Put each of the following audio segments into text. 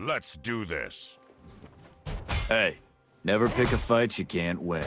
Let's do this. Hey, never pick a fight you can't win.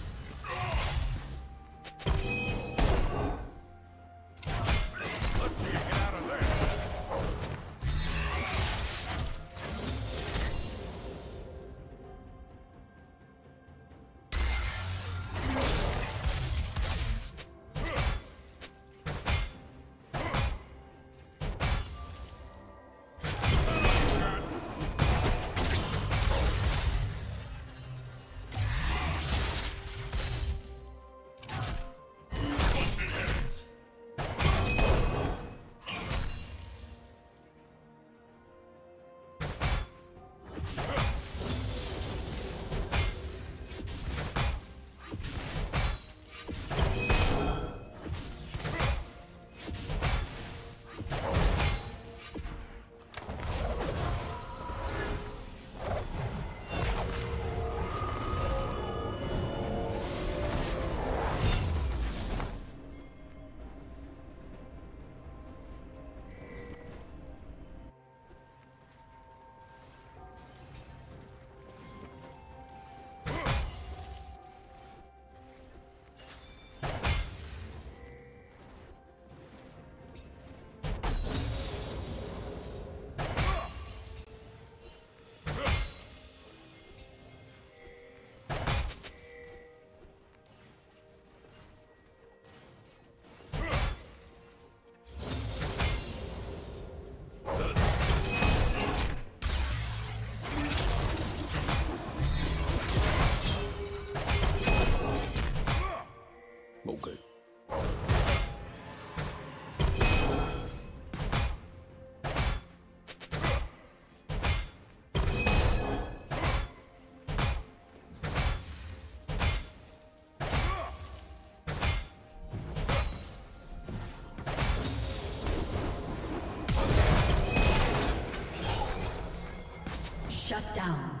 Shut down.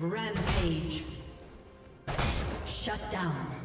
Rampage. Shut down.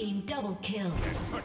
Team double kill. Touch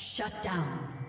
Shut down.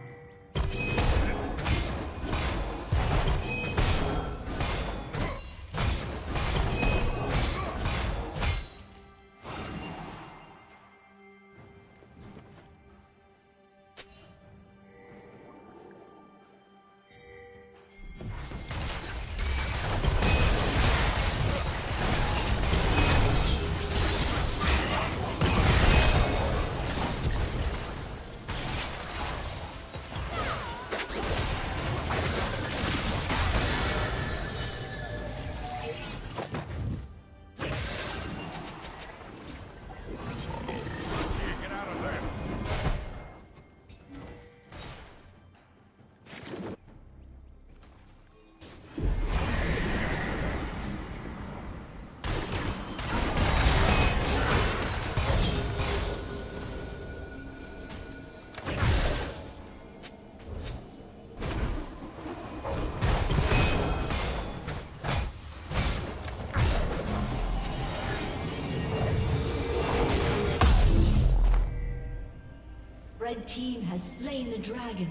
Slain the dragon.